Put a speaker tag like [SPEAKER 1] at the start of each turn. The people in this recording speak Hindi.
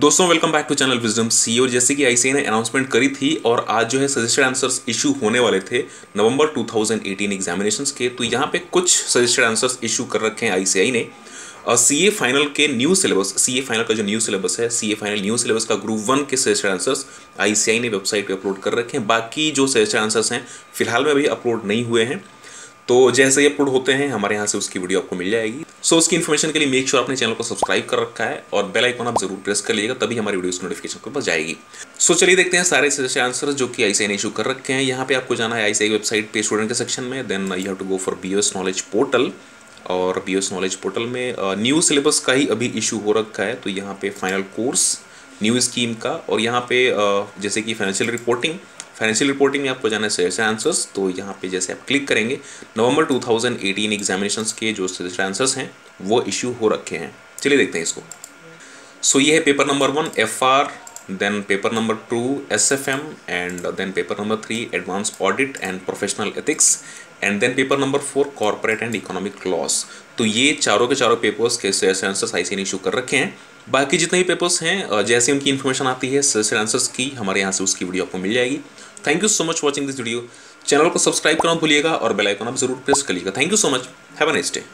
[SPEAKER 1] दोस्तों welcome back to channel wisdom C और जैसे कि आईसीआई ने अनाउंसमेंट करी थी और आज जो है सजेस्टेड आंसर्स इशू होने वाले थे नवंबर 2018 एग्जामिनेशंस के। तो यहाँ पे कुछ सजेस्टेड आंसर्स इशू कर रखे हैं आईसीआई ने। सी ए फाइनल के new syllabus C A final का जो न्यू सिलेबस है C A final new syllabus का ग्रुप वन के सजेस्टेड आंसर्स आईसीआई ने वेबसाइट पर अपलोड कर रखे हैं। बाकी जो सजेस्टेड आंसर्स हैं, फ़िलहाल में अभी अपलोड नहीं हुए हैं। तो जैसे ही अपलोड होते हैं, हमारे यहाँ से उसकी वीडियो आपको मिल जाएगी। सो उसकी इन्फॉर्मेशन के लिए मेक श्योर अपने चैनल को सब्सक्राइब कर रखा है और बेल आइकन आप ज़रूर प्रेस कर लीजिएगा, तभी हमारी वीडियो नोटिफिकेशन पास जाएगी। सो चलिए देखते हैं सारे आंसर जो कि आई ने इशू कर रखे हैं। यहाँ पे आपको जाना है आई वेबसाइट पे स्टूडेंट के सेक्शन में then you have to go for B knowledge portal और बी नॉलेज पोर्टल में न्यू सिलेबस का ही अभी इशू हो रखा है। तो यहाँ पे फाइनल कोर्स न्यू स्कीम का और यहाँ पे जैसे कि फाइनेंशियल रिपोर्टिंग फाइनेंशियल रिपोर्टिंग में आपको जाना है सजेशन आंसर्स तो यहाँ पे जैसे आप क्लिक करेंगे नवंबर 2018 एग्जामिनेशन के जो सजेस्ट आंसर्स हैं वो इश्यू हो रखे हैं। चलिए देखते हैं इसको। सो so, ये है paper number one F R number two S F M and then paper number three advance audit and professional ethics and then paper number four corporate and economic laws तो ये चारों के चारों पेपर्स के सजेस्ट आंसर्स आई ने इशू कर रखे हैं। बाकी जितने भी पेपर्स हैं जैसे उनकी इन्फॉर्मेशन आती है सजेस्ट आंसर्स की हमारे यहाँ से उसकी वीडियो आपको मिल जाएगी। Thank you so much watching this video channel को सब्सक्राइब करना भूलिएगा और बेल आइकन आप ज़रूर प्रेस करिएगा। Thank you so much have a nice day